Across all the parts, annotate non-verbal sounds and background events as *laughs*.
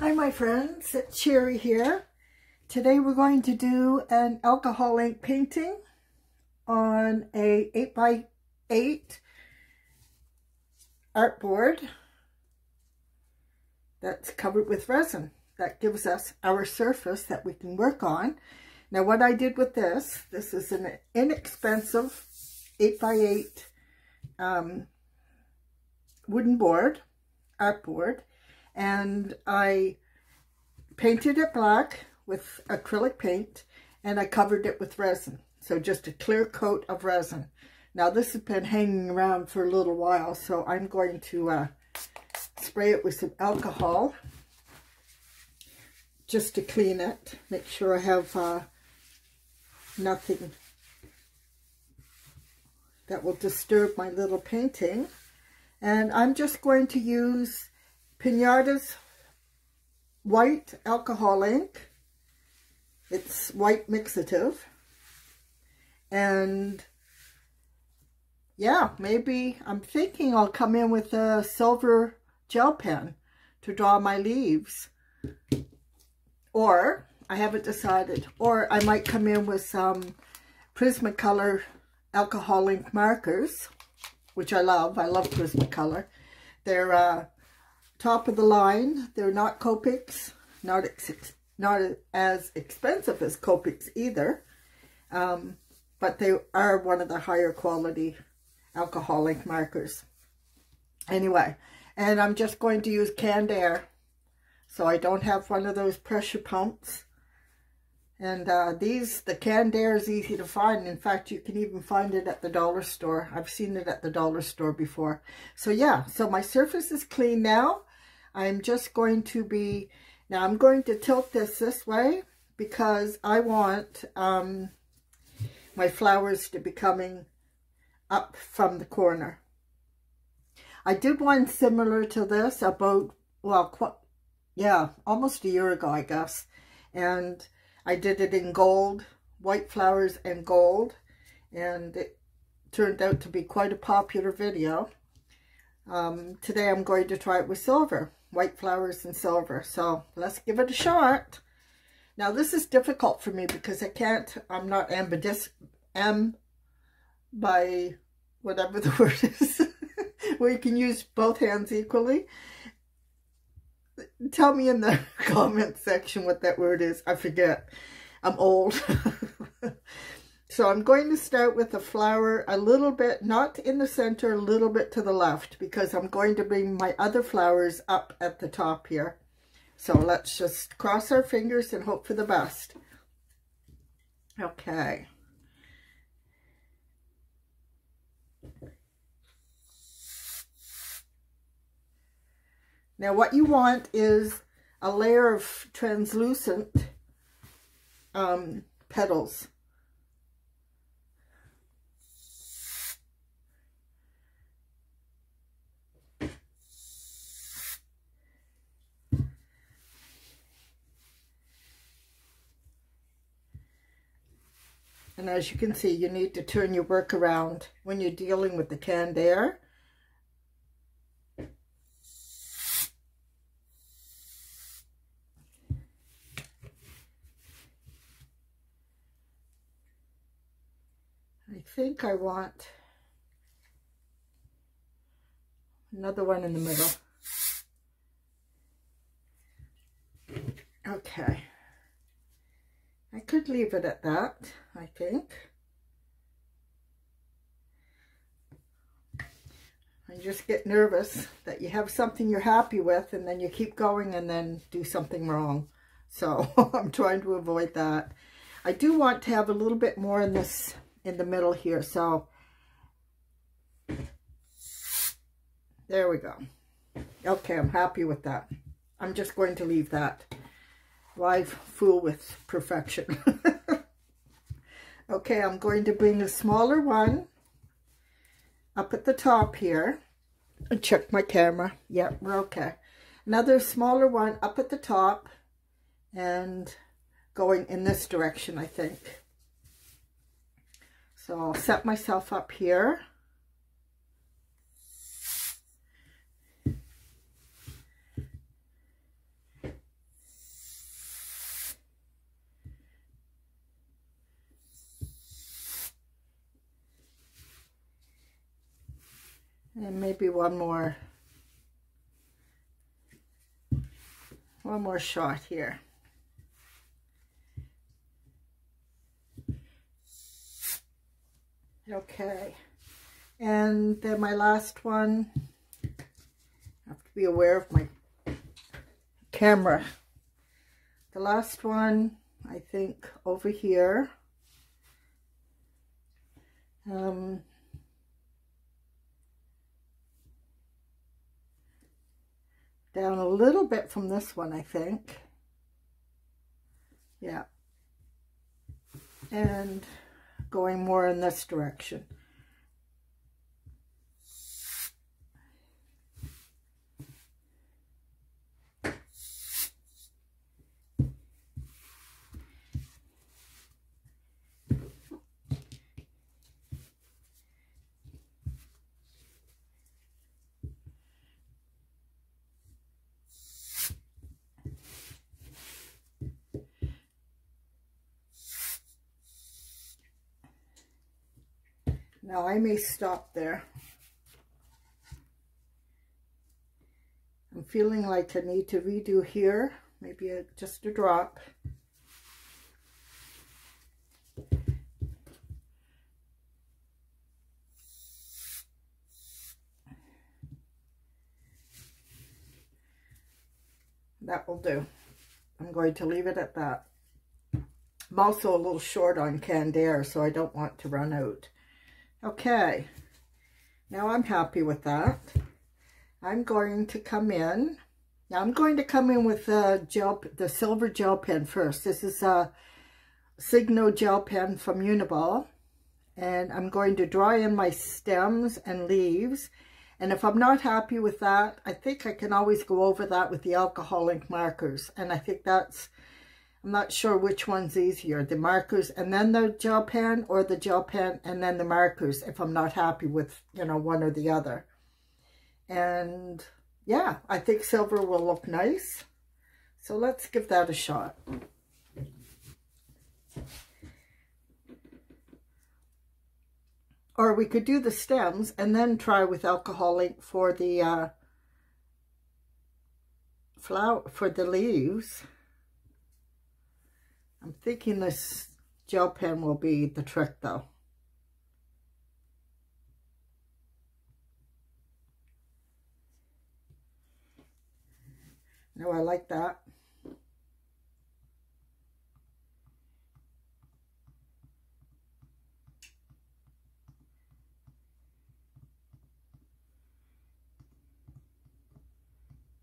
Hi my friends, it's Sherry here. Today we're going to do an alcohol ink painting on a 8x8 artboard that's covered with resin. That gives us our surface that we can work on. Now what I did with this, this is an inexpensive 8x8 um, wooden board, artboard, and I painted it black with acrylic paint and I covered it with resin. So just a clear coat of resin. Now this has been hanging around for a little while, so I'm going to uh, spray it with some alcohol just to clean it. Make sure I have uh, nothing that will disturb my little painting. And I'm just going to use Pinata's white alcohol ink. It's white mixative. And yeah, maybe I'm thinking I'll come in with a silver gel pen to draw my leaves. Or, I haven't decided, or I might come in with some Prismacolor alcohol ink markers, which I love. I love Prismacolor. They're uh, top of the line. They're not Copics, not not as expensive as Copics either, um, but they are one of the higher quality alcohol ink markers. Anyway, and I'm just going to use canned air, so I don't have one of those pressure pumps. And uh, these, the canned air is easy to find. In fact, you can even find it at the dollar store. I've seen it at the dollar store before. So yeah, so my surface is clean now. I'm just going to be, now I'm going to tilt this this way because I want um, my flowers to be coming up from the corner. I did one similar to this about, well, yeah, almost a year ago, I guess. And I did it in gold, white flowers and gold, and it turned out to be quite a popular video. Um, today I'm going to try it with silver, white flowers and silver. So let's give it a shot. Now this is difficult for me because I can't, I'm not ambidis, am by whatever *laughs* the word is, where you can use both hands equally tell me in the *laughs* comment section what that word is. I forget. I'm old. *laughs* so I'm going to start with the flower a little bit, not in the center, a little bit to the left, because I'm going to bring my other flowers up at the top here. So let's just cross our fingers and hope for the best. Okay. Now what you want is a layer of translucent um, petals. And as you can see, you need to turn your work around when you're dealing with the canned air. I think I want another one in the middle. Okay. I could leave it at that, I think. I just get nervous that you have something you're happy with and then you keep going and then do something wrong. So *laughs* I'm trying to avoid that. I do want to have a little bit more in this in the middle here. So there we go. Okay, I'm happy with that. I'm just going to leave that. Why fool with perfection? *laughs* okay, I'm going to bring a smaller one up at the top here. And check my camera. Yeah, we're okay. Another smaller one up at the top and going in this direction, I think. So I'll set myself up here. And maybe one more, one more shot here. Okay. And then my last one, I have to be aware of my camera. The last one, I think, over here. Um, down a little bit from this one, I think. Yeah. And going more in this direction. Now I may stop there. I'm feeling like I need to redo here, maybe a, just a drop. That will do. I'm going to leave it at that. I'm also a little short on canned air, so I don't want to run out. Okay, now I'm happy with that. I'm going to come in. Now I'm going to come in with the gel, the silver gel pen first. This is a Signo gel pen from Uniball. And I'm going to draw in my stems and leaves. And if I'm not happy with that, I think I can always go over that with the alcohol ink markers. And I think that's I'm not sure which one's easier, the markers and then the gel pen or the gel pen and then the markers if I'm not happy with, you know, one or the other. And yeah, I think silver will look nice. So let's give that a shot. Or we could do the stems and then try with alcohol ink for the uh, flower, for the leaves. Thinking this gel pen will be the trick though. No, I like that.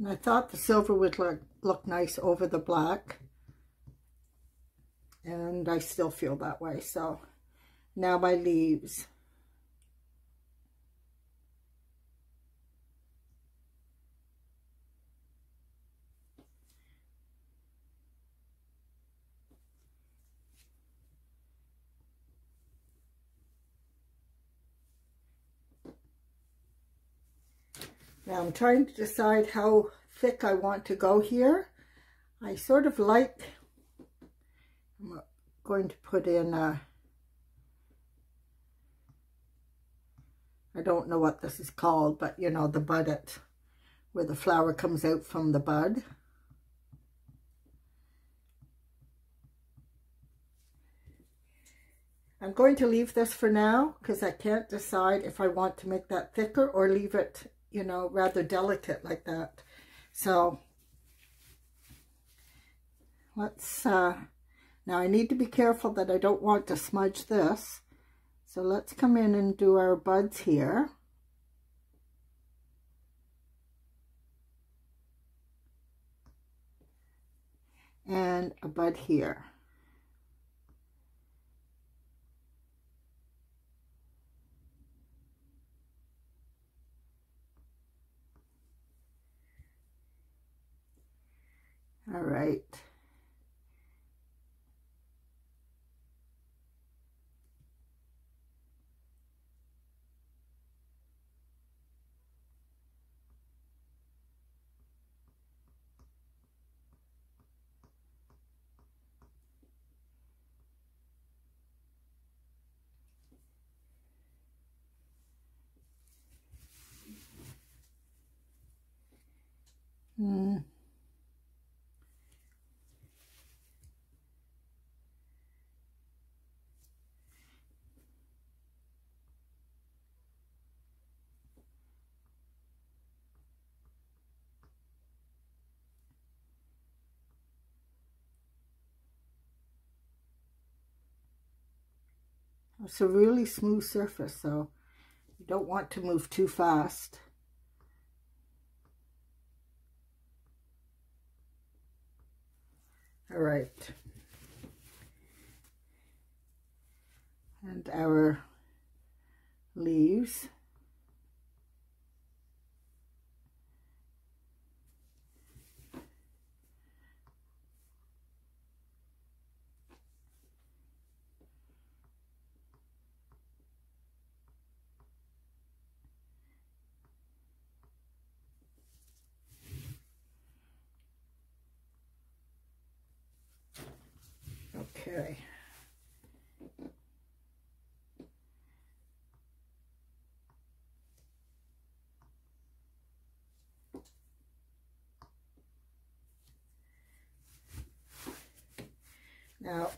And I thought the silver would look, look nice over the black and I still feel that way. So now my leaves. Now I'm trying to decide how thick I want to go here. I sort of like I'm going to put in a, I don't know what this is called, but you know, the bud where the flower comes out from the bud. I'm going to leave this for now because I can't decide if I want to make that thicker or leave it, you know, rather delicate like that. So let's uh, now I need to be careful that I don't want to smudge this. So let's come in and do our buds here. And a bud here. All right. It's a really smooth surface, so you don't want to move too fast. All right. And our leaves. Okay. Now,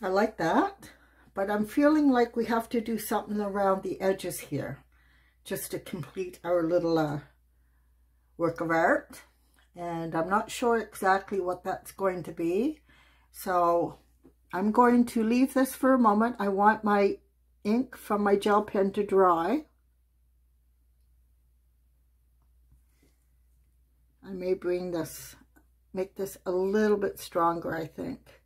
I like that, but I'm feeling like we have to do something around the edges here just to complete our little uh, work of art and I'm not sure exactly what that's going to be. So I'm going to leave this for a moment. I want my ink from my gel pen to dry. I may bring this, make this a little bit stronger, I think.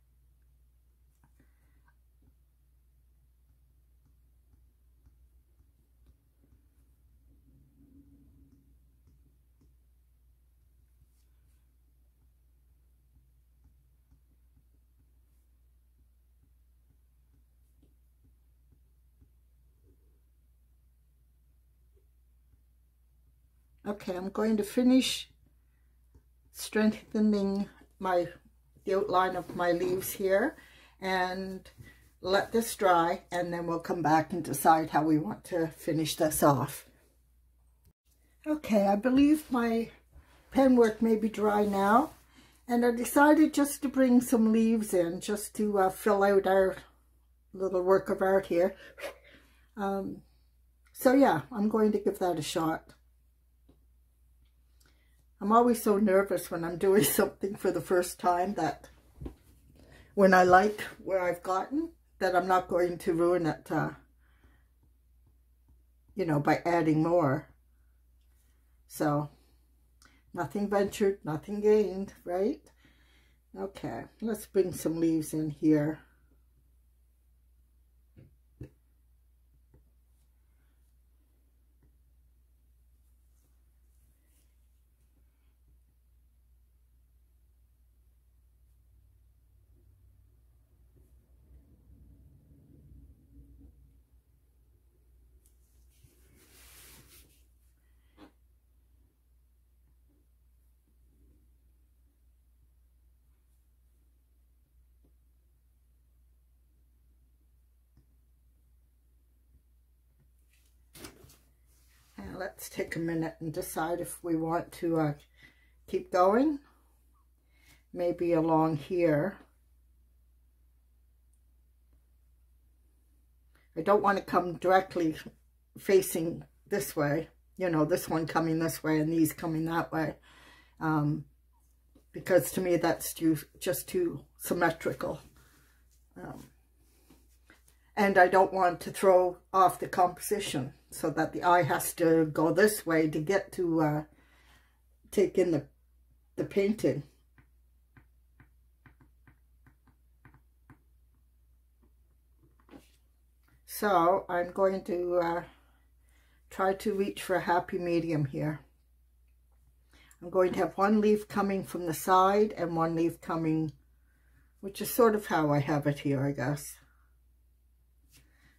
Okay, I'm going to finish strengthening my the outline of my leaves here and let this dry and then we'll come back and decide how we want to finish this off. Okay, I believe my pen work may be dry now and I decided just to bring some leaves in just to uh, fill out our little work of art here. Um, so yeah, I'm going to give that a shot. I'm always so nervous when I'm doing *laughs* something for the first time that when I like where I've gotten, that I'm not going to ruin it, uh, you know, by adding more. So, nothing ventured, nothing gained, right? Okay, let's bring some leaves in here. Let's take a minute and decide if we want to uh, keep going. Maybe along here. I don't want to come directly facing this way. You know, this one coming this way and these coming that way. Um, because to me that's too, just too symmetrical. Um, and I don't want to throw off the composition so that the eye has to go this way to get to uh, take in the, the painting. So I'm going to uh, try to reach for a happy medium here. I'm going to have one leaf coming from the side and one leaf coming, which is sort of how I have it here, I guess.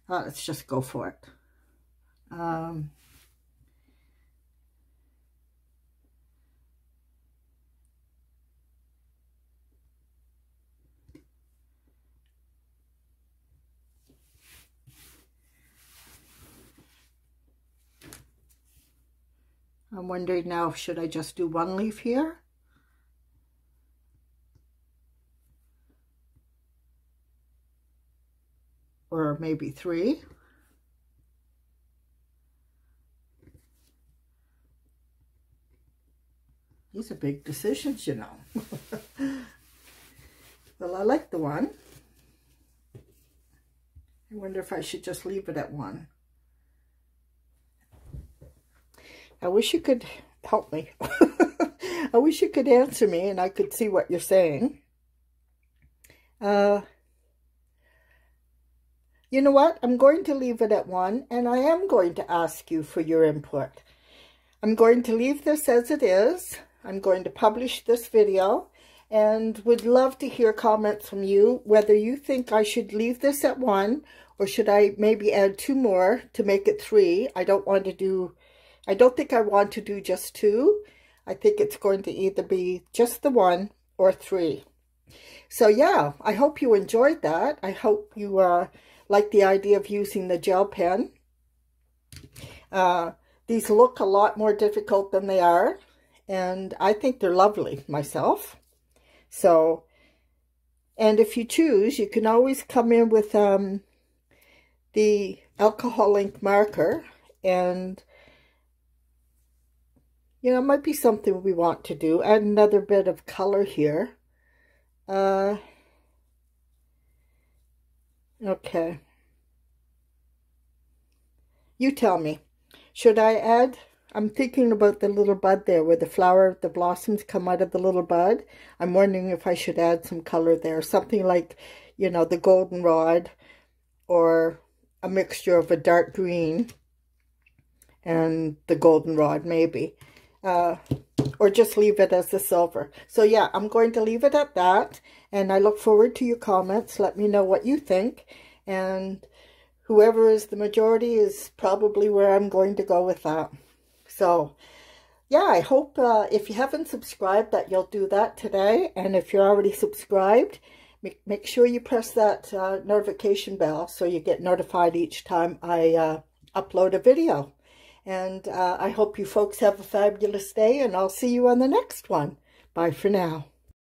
Uh, let's just go for it. Um, I'm wondering now, should I just do one leaf here? Or maybe three? These are big decisions, you know. *laughs* well, I like the one. I wonder if I should just leave it at one. I wish you could help me. *laughs* I wish you could answer me and I could see what you're saying. Uh, you know what? I'm going to leave it at one and I am going to ask you for your input. I'm going to leave this as it is. I'm going to publish this video and would love to hear comments from you, whether you think I should leave this at one or should I maybe add two more to make it three. I don't want to do, I don't think I want to do just two. I think it's going to either be just the one or three. So yeah, I hope you enjoyed that. I hope you uh, like the idea of using the gel pen. Uh, these look a lot more difficult than they are, and I think they're lovely myself. So, and if you choose, you can always come in with um, the alcohol ink marker and you know, it might be something we want to do. Add another bit of color here. Uh, okay. You tell me. Should I add I'm thinking about the little bud there where the flower, the blossoms come out of the little bud. I'm wondering if I should add some color there. Something like, you know, the goldenrod or a mixture of a dark green and the goldenrod maybe. Uh, or just leave it as the silver. So yeah, I'm going to leave it at that. And I look forward to your comments. Let me know what you think. And whoever is the majority is probably where I'm going to go with that. So, yeah, I hope uh, if you haven't subscribed that you'll do that today. And if you're already subscribed, make, make sure you press that uh, notification bell so you get notified each time I uh, upload a video. And uh, I hope you folks have a fabulous day, and I'll see you on the next one. Bye for now.